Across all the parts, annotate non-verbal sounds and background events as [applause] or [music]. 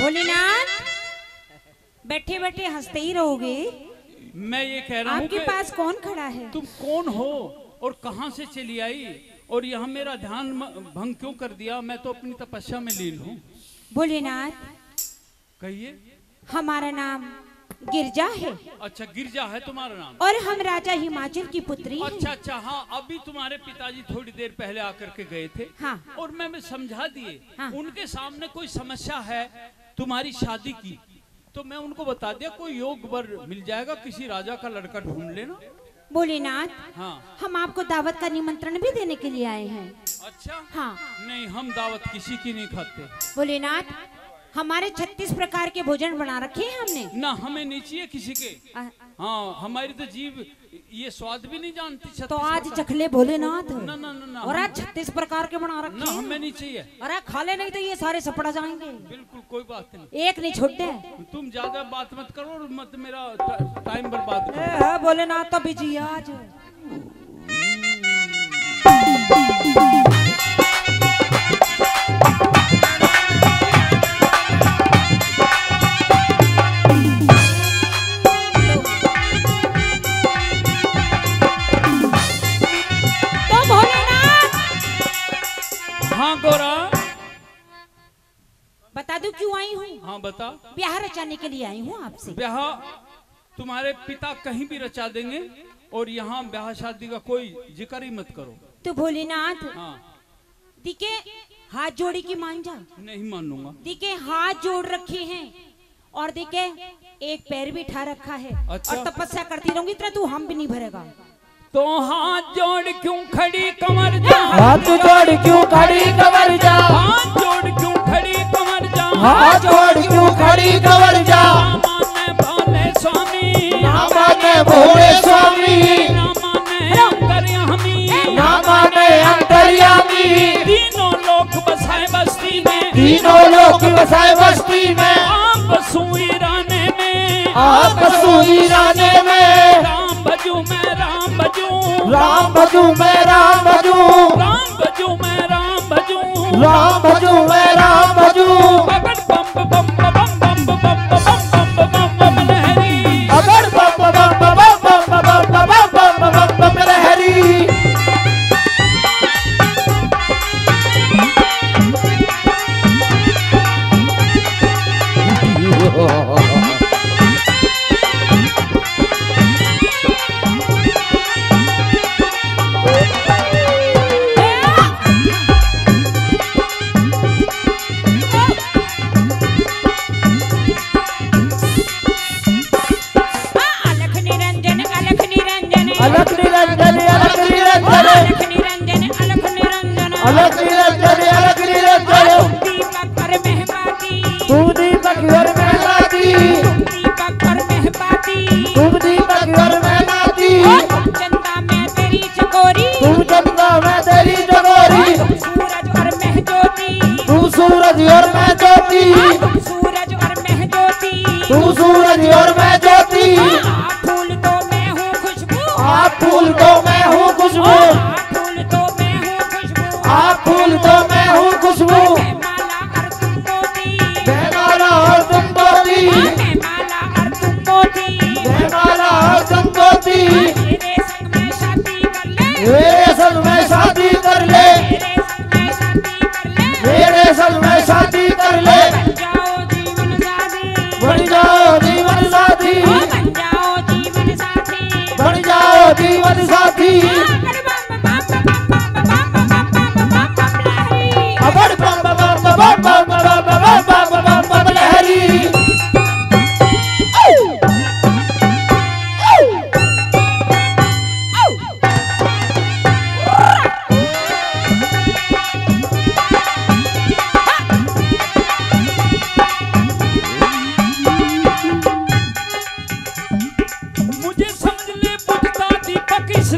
भोलेनाथ बैठे बैठे हँसते ही रहोगे। मैं ये कह रहा हूँ आपके पास कौन खड़ा है? तुम कौन हो और कहाँ से चली आई? और यहाँ मेरा ध्यान भंग क्यों कर दिया? मैं तो अपनी तपस्या में लीन हूँ। भोलेनाथ कहिए। हमारा नाम गिरजा है। अच्छा गिरजा है तुम्हारा नाम? और हम राजा हिमाचल की पुत्री हैं। अच्छा अच्छा हाँ अभी तुम्हारे पिताजी थोड़ी देर पहले आकर के गए थे। हाँ। और मैं मैं समझा दिए हाँ। उनके सामने कोई समस्या है तुम्हारी शादी की। तो मैं उनको बता दिया कोई योग वर मिल जाएगा किसी राजा का लड़का ढूंढ लेना। भोलेनाथ हाँ। हम आपको दावत का निमंत्रण भी देने के लिए आए हैं। अच्छा? हाँ। नहीं हम दावत किसी की नहीं खाते। भोलेनाथ हमारे छत्तीस प्रकार के भोजन बना रखे हैं हमने। ना हमें नहीं चाहिए किसी के। आ, हाँ हमारी तो जीव ये स्वाद भी नहीं जानती तो आज। चखले भोलेनाथ। ना ना ना ना और आज छत्तीस प्रकार के बना रखे ना हमें नहीं चाहिए। अरे खा ले नहीं तो ये सारे सपड़ा जाएँगे। बिल्कुल कोई बात नहीं। एक नहीं छोटे। तुम ज़्यादा बात मत करो और मत मेरा टाइम बर्बाद करो। है भोलेनाथ तो बिज़ी आज। [laughs] हूँ आपसे। ब्याह तुम्हारे पिता कहीं भी रचा देंगे और यहाँ ब्याह शादी का कोई ज़िक्र ही मत करो। तो भोलेनाथ हाँ। दिखे हाथ जोड़ी की मान जा नहीं मानूँगा। दिखे हाथ जोड़ रखे हैं और देखे एक पैर भी ठा रखा है। अच्छा। और तपस्या करती रहूँगी इतना तू हम भी नहीं भरेगा। तो हाथ जोड़ क्यों खड़ी कमर जा? हाथ जोड़ क्यों खड़ी कवर जा? हाथ जोड़ क्यों कमर हाथ जोड़ क्यों खड़ी कवर जा? भोले स्वामी ना माने भोले स्वामी। ना अंतर्यामी। ना अंतर्यामी तीनों लोग बसाए बस्ती में। तीनों लोग बसाए बस्ती में आप सुई राने में। आप सुई राने में राम बजू मैं राम बजू। राम भजू मैं राम भजू राम बजू। मैं राम बजू राम भजू मैं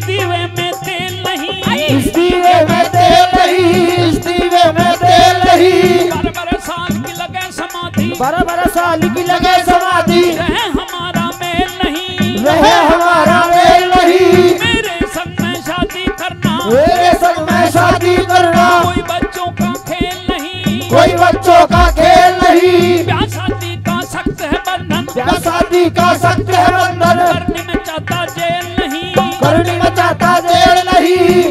दीवे में तेल नहीं। इस दीवे में तेल नहीं इस दीवे में तेल नहीं। बार बार साल की लगे समाधि। बड़ा बड़ा साल की लगे समाधि। रहे हमारा मेल नहीं। रहे हमारा मेल नहीं। मेरे संग में शादी करना। मेरे संग में शादी करना। कोई बच्चों का खेल नहीं। कोई बच्चों का खेल नहीं। क्या शादी का सख्त है बंधन। करने में चाहता जेल नहीं करनी में चाहता जेल नहीं।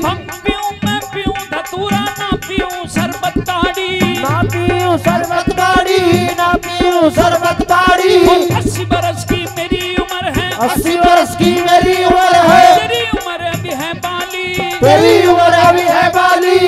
हम पीऊं मैं पीऊं धतूरा ना पीऊं शरबत ताड़ी ना पीऊं शरबत बाड़ी ना पीऊं शरबत बाड़ी अस्सी बरस की मेरी उम्र है। अस्सी बरस की मेरी उम्र है। तेरी उम्र अभी है बाली। तेरी उम्र अभी है बाली।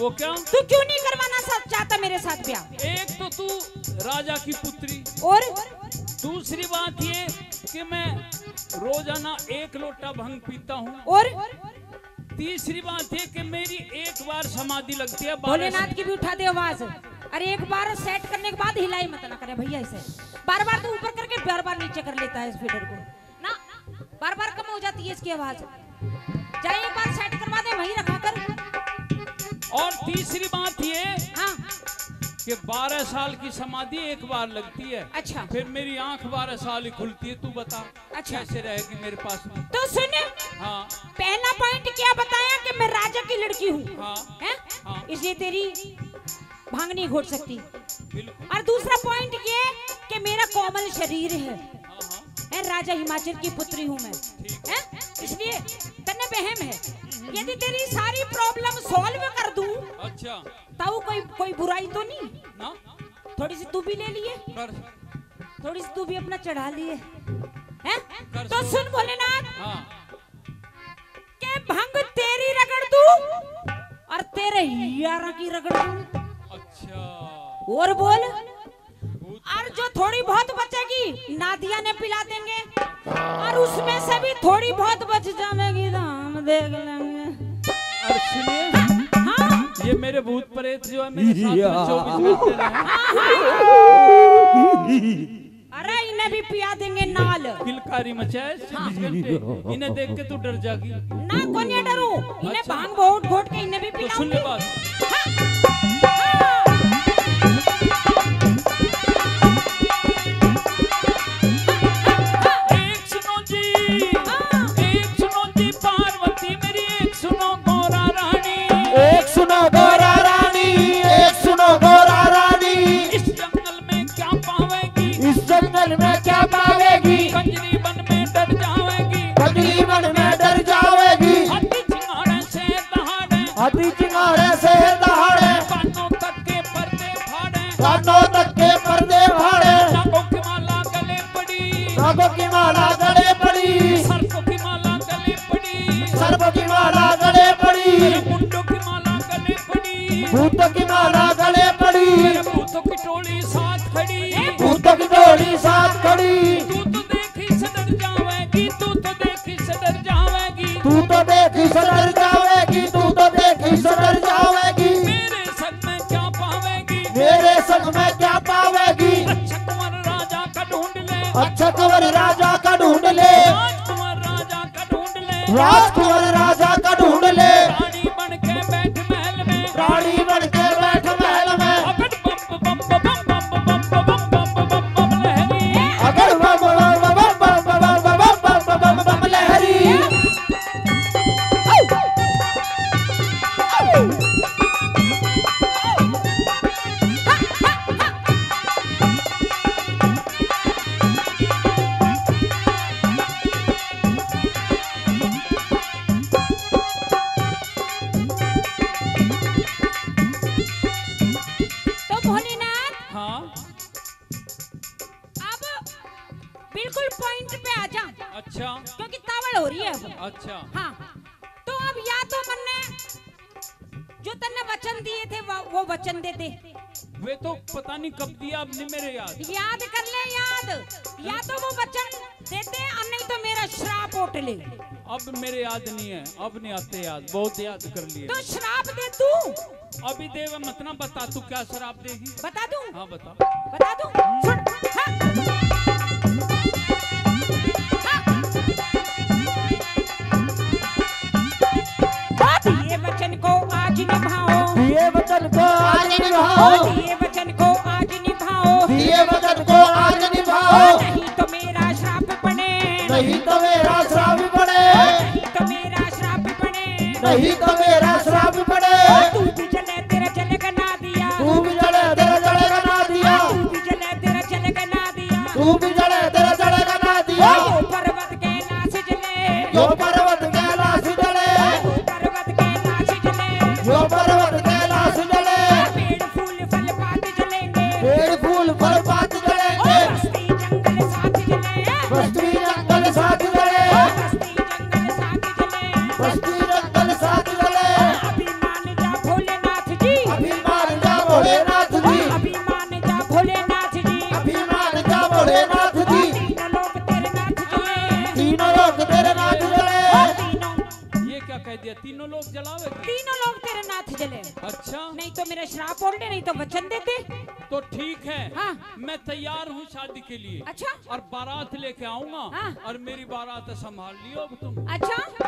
वो क्या? तू क्यों नहीं करवाना साथ? चाहता मेरे साथ ब्याह। एक तो तू राजा की पुत्री। और? दूसरी बात ये कि मैं रोज़ाना एक लोटा भंग पीता हूँ। और? तीसरी बात ये कि मेरी एक बार समाधि लगती है भोलेनाथ की भी उठा दे आवाज़। अरे एक बार सेट करने के बाद हिलाई मत ना करे भैया इसे। बार बार तू ऊपर करके बार बार नीचे कर लेता है इस फीडर को। ना बार बार कम हो जाती है इसकी आवाज़। जाए एक बार सेट करवा दे वहीं रखा कर। और तीसरी बात ये हाँ। कि बारह साल की समाधि एक बार लगती है। अच्छा। फिर मेरी आँख बारह साल ही खुलती है तू बता अच्छा। कैसे रहेगी मेरे पास में? तो सुन। हाँ। पहला पॉइंट क्या बताया कि मैं राजा की लड़की हूँ? हाँ। हैं? हाँ। इसलिए तेरी भाँग नहीं घोट सकती। और दूसरा पॉइंट ये कि मेरा कोमल शरीर है। हाँ हाँ। है राजा हिमाचल की पुत्री हूँ मैं। है? इसलिए बहम है। यदि तेरी सारी प्रॉब्लम सॉल्व कर दूँ अच्छा। कोई कोई बुराई तो नहीं? ना। थोड़ी सी तू भी ले लिए। कर। थोड़ी सी तू भी अपना चढ़ा लिए। हैं? तो सुन। भोलेनाथ। हाँ। के भंग तेरी रगड़ दूँ और तेरे यारा की रगड़ दूँ? अच्छा। और बोल। और जो थोड़ी बहुत बचेगी नादिया ने पिला देंगे। और उसमें से भी थोड़ी बहुत बच जाएगी तो हम देख लेंगे। अरे सुनिए हाँ। ये मेरे भूत प्रेत जो है मेरे साथ चौबीस घंटे अरे इन्हें भी पिया देंगे नाल। किलकारी मचाए चौबीस इन्हें देख के तू डर जागी। ना कौन ये डरू? इन्हें। भाँग घोट घोट के इन्हें भी तो सुन ले पिलाऊँगी बात भूत की माला गले पड़ी। भूतों की टोली साथ खड़ी। भूत की डोली साथ खड़ी। तू तो देखी से डर जावेगी तू तो देखी से डर जावेगी। तू तो देखी सडर जावेगी तू तो देखी सडर जावेगी। मेरे संग में क्या पावेगी? मेरे संग में क्या पावेगी? अच्छा कुंवर राजा का ढूंढ ले। अच्छा कंवर राजा का ढूंढ ले। राजकुमार राजा का ढूंढ ले। राजकुमार जो तन्ने वचन दिए थे वो वचन दे दे। वे तो पता नहीं कब दिया अब नहीं मेरे याद। याद कर ले याद। या तो वो वचन दे दे और नहीं तो मेरा श्राप उठ ले। अब मेरे याद नहीं है अब नहीं आते याद। बहुत याद कर लिए। तो श्राप दे तू। अभी देव मत ना बता तू क्या शराब देगी? बता दू? हाँ बता। बता दूँ? सुन। हाँ। निभाओ दिए वचन को आज निभाओ। दिए वचन को आज निभाओ। नहीं तो मेरा श्राप पड़े। नहीं तो मेरा श्राप पड़े। नहीं तो मेरा श्राप पड़े। नहीं तो मेरा श्राप पड़े। तू भी जले तेरा जलेगा ना दिया। तू भी जले तेरा जलेगा ना दिया। तू भी जले तेरा जलेगा ना दिया। तू भी जले तेरा जलेगा ना दिया। शादी के लिए। अच्छा। और बारात लेके आऊँगा हाँ। और मेरी बारात संभाल लियो अब तुम। अच्छा।